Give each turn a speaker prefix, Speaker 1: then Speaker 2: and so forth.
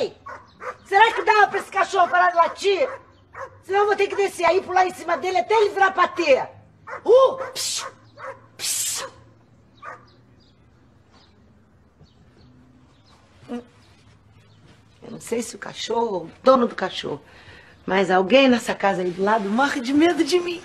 Speaker 1: Ei! Será que dava pra esse cachorro parar de latir? Senão eu vou ter que descer aí, pular em cima dele até ele virar patê. Uh! Psh, psh. Eu não sei se o cachorro ou o dono do cachorro, mas alguém nessa casa aí do lado morre de medo de mim.